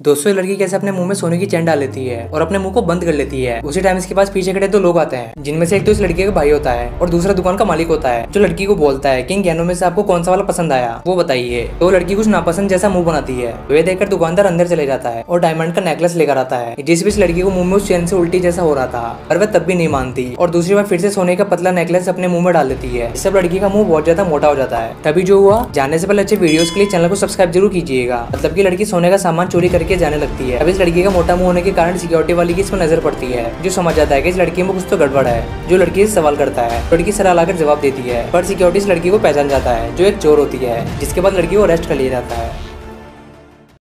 दोस्तों लड़की कैसे अपने मुँह में सोने की चैन डाल लेती है और अपने मुँह को बंद कर लेती है? उसी टाइम इसके पास पीछे खड़े दो लोग आते हैं, जिनमें से एक तो इस लड़की का भाई होता है और दूसरा दुकान का मालिक होता है, जो लड़की को बोलता है कि इन गहनों में से आपको कौन सा वाला पसंद आया? वो बताइए। तो लड़की कुछ नापसंद जैसा मुँह बनाती है। वे देखकर दुकानदार अंदर चले जाता है और डायमंड का नेकलेस लेकर आता है, जिस इस लड़की को मुँह में उस चैन से उल्टी जैसा हो रहा था, पर वह तब भी नहीं मानती और दूसरी बार फिर से सोने का पतला नेकलेस अपने मुँह में डाल देती है। इस सब लड़की का मुँह बहुत ज़्यादा मोटा हो जाता है। तभी जो हुआ, जाने से पहले अच्छे वीडियोस के लिए चैनल को सब्सक्राइब ज़रूर कीजिएगा। मतलब की लड़की सोने का सामान चोरी करके जाने लगती है। अब इस लड़की का मोटा मुँह होने के कारण सिक्योरिटी वाली की इसमें नज़र पड़ती है, जो समझ जाता है की इस लड़की में कुछ तो गड़बड़ है, जो लड़की से सवाल करता है। लड़की सरा लाकर जवाब देती है, पर सिक्योरिटी इस लड़की को पहचान जाता है, जो एक चोर होती है, जिसके बाद लड़की को अरेस्ट कर लिया जाता है।